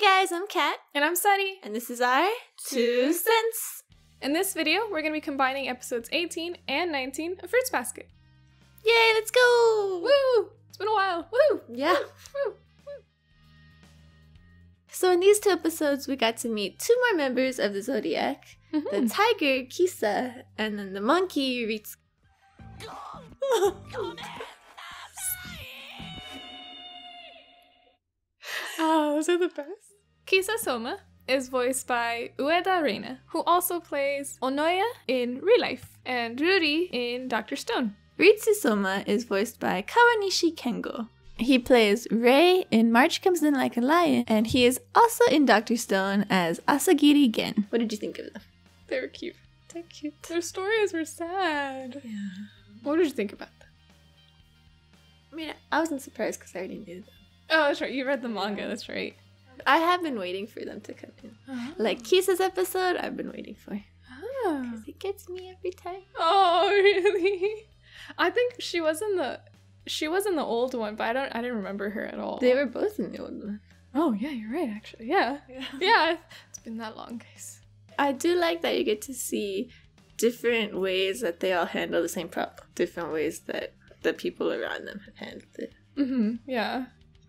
Hey guys, I'm Kat, And I'm Sunny. and this is our Two Cents. In this video, we're going to be combining episodes 18 and 19 of Fruits Basket. Yay, let's go! Woo! It's been a while. Woo! Yeah. Woo! Woo! So in these two episodes, we got to meet two more members of the Zodiac: the Mhm. tiger Kisa, and then the monkey Ritsu. Oh, those are the best. Kisa Soma is voiced by Ueda Reina, who also plays Onoya in ReLIFE and Ruri in Dr. Stone. Ritsu Soma is voiced by Kawanishi Kengo. He plays Rei in March Comes In Like a Lion, and he is also in Doctor Stone as Asagiri Gen. What did you think of them? They were cute. They're cute. Their stories were sad. Yeah. What did you think about them? I mean, I wasn't surprised because I already knew them. Oh, that's right. You read the manga. That's right. I have been waiting for them to come in. Like Kisa's episode, I've been waiting for. Oh. Because it gets me every time. Oh, really? I think she was in the she was in the old one, but I don't I didn't remember her at all. They were both in the old one. Oh yeah, you're right. Actually, yeah, yeah. It's been that long, guys. I do like that you get to see different ways that they all handle the same problem, different ways that the people around them have handled it. Mm-hmm. Yeah.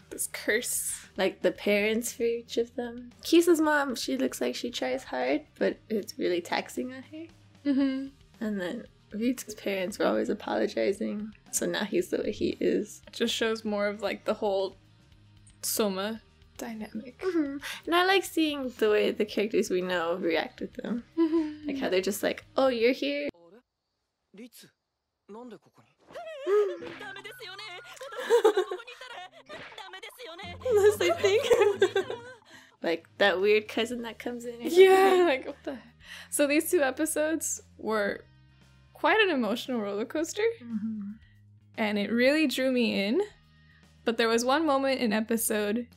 This curse. Like the parents for each of them. Kisa's mom, she looks like she tries hard, but it's really taxing on her. Mm-hmm. And then Ritsu's parents were always apologizing, so now he's the way he is. It just shows more of like the whole Soma dynamic. hmm And I like seeing the way the characters we know react with them. Mm-hmm. Like how they're just like, oh, you're here? Unless they think. like that weird cousin that comes in. Yeah, like what the? So these two episodes were quite an emotional roller coaster. Mm-hmm. And it really drew me in. But there was one moment in episode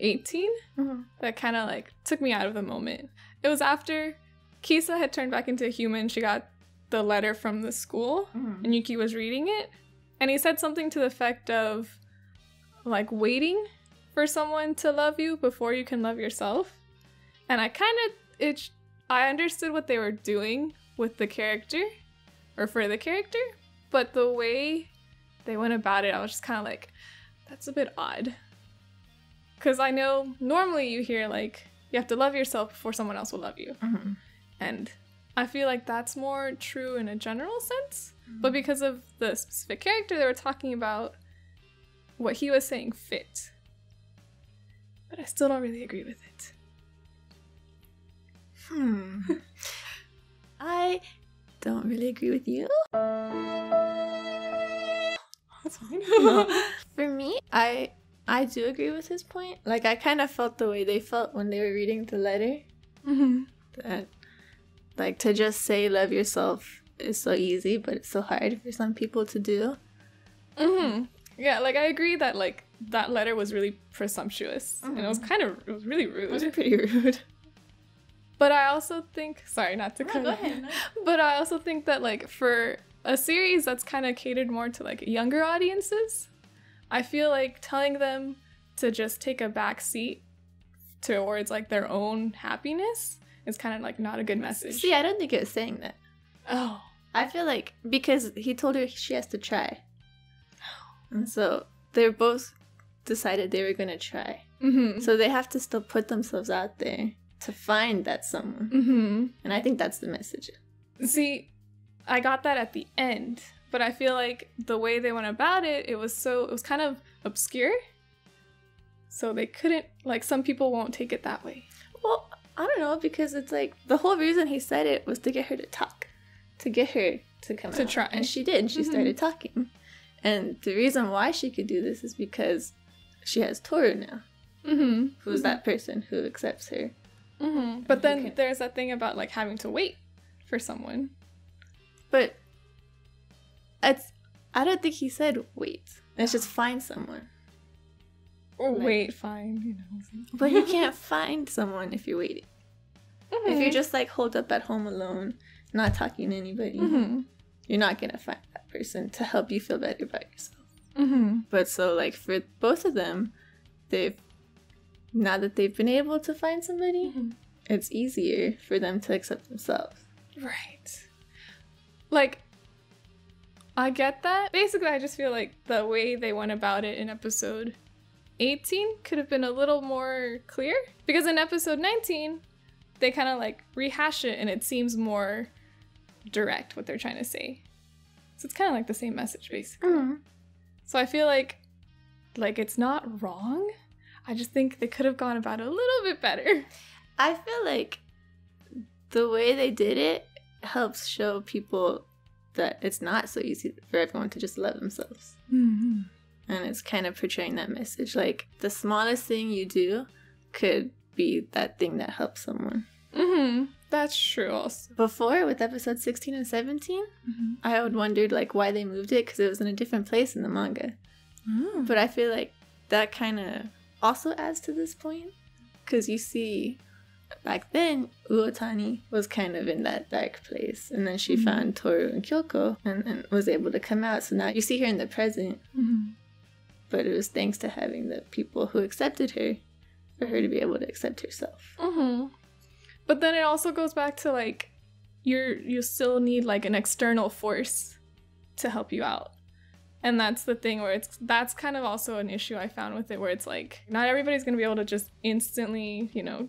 18 mm-hmm. that kind of like took me out of the moment. It was after Kisa had turned back into a human. She got the letter from the school, mm-hmm. and Yuki was reading it. And he said something to the effect of, like waiting for someone to love you before you can love yourself. And I kind of it I understood what they were doing with the character or for the character, but the way they went about it, I was just kind of like that's a bit odd. Cuz I know normally you hear like you have to love yourself before someone else will love you. Mhm. And I feel like that's more true in a general sense. But because of the specific character they were talking about, what he was saying fit. But I still don't really agree with it. Hmm. I don't really agree with you. That's fine. For me, I I do agree with his point. Like I kind of felt the way they felt when they were reading the letter. mm-hmm. That like to just say love yourself is so easy, but it's so hard for some people to do. Mm-hmm. Yeah, like I agree that like that letter was really presumptuous. And it was mm-hmm. kind of it was really rude. It was pretty rude. But I also think sorry not to cut go ahead, no. But I also think that like for a series that's kind of catered more to like younger audiences, I feel like telling them to just take a back seat towards like their own happiness is kind of like not a good message. See, I don't think it was saying that. oh. I feel like because he told her she has to try. And so they both decided they were going to try. Mm-hmm. So they have to still put themselves out there to find that someone. mm-hmm. And I think that's the message. See, I got that at the end, but I feel like the way they went about it, it was so it was kind of obscure. So they couldn't like some people won't take it that way. Well, I don't know because it's like the whole reason he said it was to get her to talk, to get her to come To out. try. and she did. She Mhm. started talking, and the reason why she could do this is because she has Toru now, Mm-hmm. who's that person who accepts her. Mm-hmm. But then Okay. there's that thing about like having to wait for someone. But it's I don't think he said wait. It's just find someone. Or Like- wait, fine, you know. But you can't find someone if you're waiting. If you're just like holed up at home alone, not talking to anybody, Mm-hmm. You're not gonna find that person to help you feel better about yourself. Mm-hmm. But so like for both of them, they've now that they've been able to find somebody, Mhm. it's easier for them to accept themselves. Right. Like, I get that. Basically, I just feel like the way they went about it in episode 18 could have been a little more clear. Because in episode 19, they kind of like rehash it and it seems more direct what they're trying to say. So it's kind of like the same message, basically. So I feel like, like it's not wrong. I just think they could have gone about it a little bit better. I feel like the way they did it helps show people that it's not so easy for everyone to just love themselves. Mm-hmm. And it's kind of portraying that message. Like the smallest thing you do could be that thing that helps someone. Mm-hmm. That's true. Also. Before with episode 16 and 17, Mm-hmm. I would wondered like why they moved it because it was in a different place in the manga. But I feel like that kind of also adds to this point because you see, back then Uotani was kind of in that dark place, and then she Mhm. found Toru and Kyoko and, and was able to come out. So now you see her in the present, Mm-hmm. but it was thanks to having the people who accepted her for her to be able to accept herself. Mm-hmm. But then it also goes back to like you're you still need like an external force to help you out. And that's the thing where it's that's kind of also an issue I found with it where it's like not everybody's going to be able to just instantly, you know,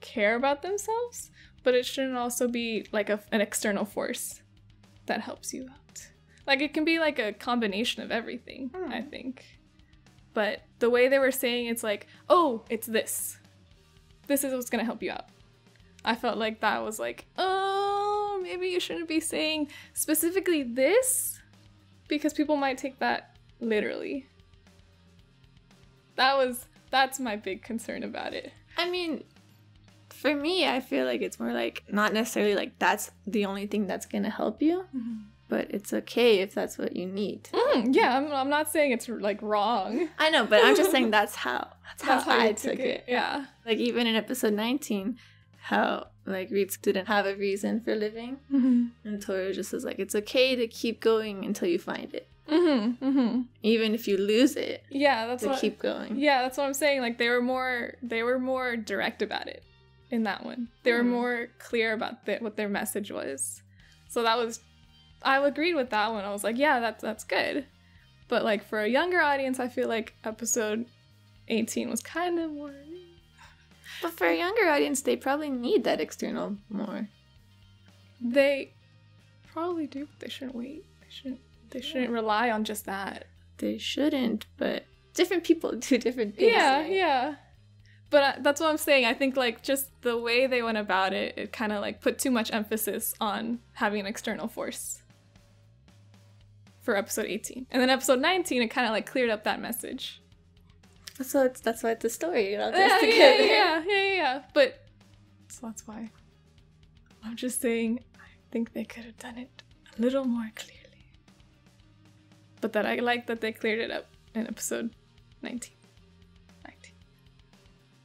care about themselves, but it shouldn't also be like a, an external force that helps you out. Like it can be like a combination of everything, I Hmm. think. But the way they were saying it's like, "Oh, it's this." this is what's gonna help you out. I felt like that was like, oh, maybe you shouldn't be saying specifically this because people might take that literally. That was that's my big concern about it. I mean, for me, I feel like it's more like not necessarily like that's the only thing that's gonna help you, but it's okay if that's what you need. Mm, yeah, I'm, I'm not saying it's like wrong. I know, but I'm just saying that's how that's how, I you took it. Yeah. Like even in episode 19, how like Ritsu didn't have a reason for living, Mm-hmm. and Toru just was like, it's okay to keep going until you find it, Mm-hmm. Mm-hmm. even if you lose it, Yeah, that's to what. keep going. Yeah, that's what I'm saying. Like they were more they were more direct about it in that one. They were Hmm. more clear about the, what their message was. So that was I agreed with that one. I was like, yeah, that's that's good. But like for a younger audience, I feel like episode 18 was kind of more But for a younger audience, they probably need that external more. they probably do, but they shouldn't wait. They shouldn't they shouldn't rely on just that. They shouldn't, but different people do different things. Yeah, right? yeah. But uh, that's what I'm saying. I think like just the way they went about it, it kind of like put too much emphasis on having an external force for episode 18. And then episode 19, it kind of like cleared up that message. So it's that's why it's a story. It all goes Yeah, yeah, together. yeah, yeah, yeah, yeah. But so that's why I'm just saying I think they could have done it a little more clearly. But that I like that they cleared it up in episode 19. 19.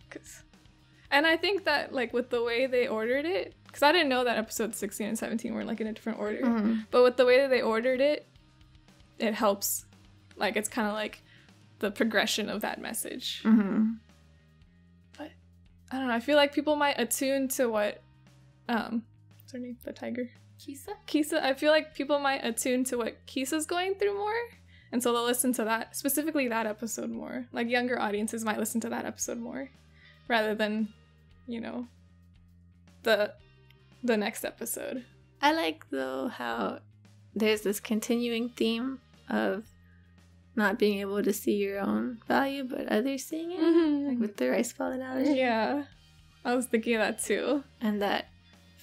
Cause, and I think that like with the way they ordered it, because I didn't know that episode 16 and 17 were like in a different order. Mhm. But with the way that they ordered it, it helps. Like it's kind of like the progression of that message. Mhm. But I don't know. I feel like people might attune to what um what's her name? The tiger. Kisa? Kisa. I feel like people might attune to what Kisa's going through more. And so they'll listen to that, specifically that episode more. Like younger audiences might listen to that episode more rather than, you know, the the next episode. I like though how there's this continuing theme of not being able to see your own value, but others seeing it, like with the rice ball analogy. Yeah. I was thinking of that too. and that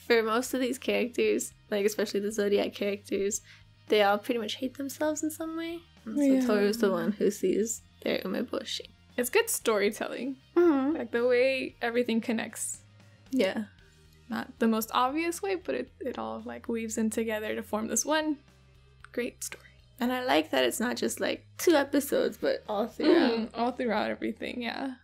for most of these characters, like especially the Zodiac characters, they all pretty much hate themselves in some way. And so Yeah. Toru's the one who sees their umeboshi. It's good storytelling. Mm-hmm. Like the way everything connects. Yeah. Not the most obvious way, but it, it all like weaves in together to form this one great story. And I like that it's not just like two episodes, but all throughout. Mhm, All throughout everything, yeah.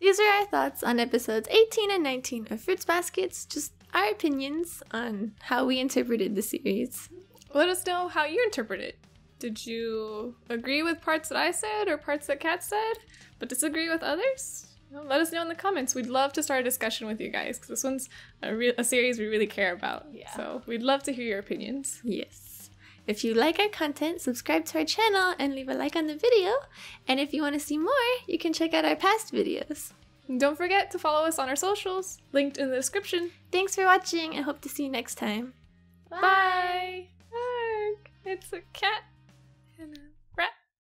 These are our thoughts on episodes 18 and 19 of Fruits Baskets, just our opinions on how we interpreted the series. Let us know how you interpret it. Did you agree with parts that I said or parts that Kat said, but disagree with others? Let us know in the comments. We'd love to start a discussion with you guys because this one's a, re- a series we really care about. Yeah. So we'd love to hear your opinions. Yes. If you like our content, subscribe to our channel and leave a like on the video. And if you want to see more, you can check out our past videos. And don't forget to follow us on our socials, linked in the description. Thanks for watching and hope to see you next time. Bye. Bye. It's a cat